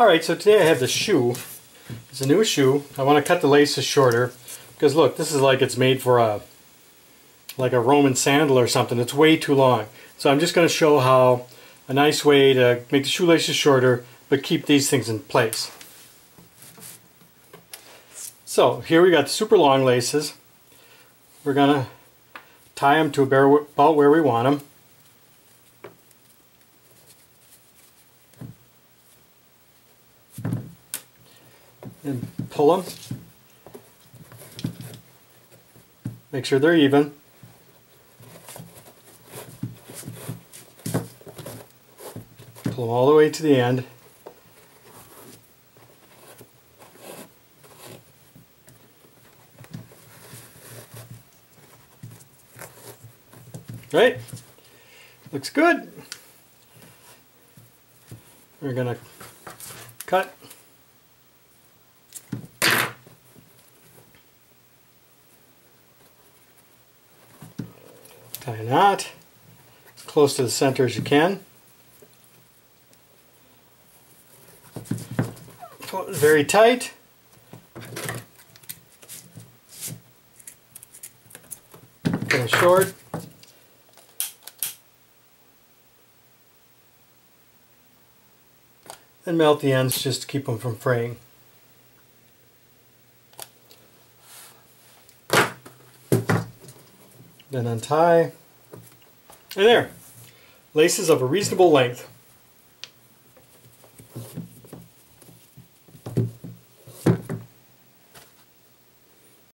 Alright, so today I have the shoe. It's a new shoe. I want to cut the laces shorter because look, this is like it's made for a like a Roman sandal or something. It's way too long. So I'm just going to show how a nice way to make the shoelaces shorter but keep these things in place. So here we got the super long laces. We're going to tie them to about where we want them. And pull them. Make sure they're even. Pull them all the way to the end. Right? Looks good. We're going to cut tie a knot as close to the center as you can. Pull it very tight. Pull short. And melt the ends just to keep them from fraying. Then untie. And there. Laces of a reasonable length.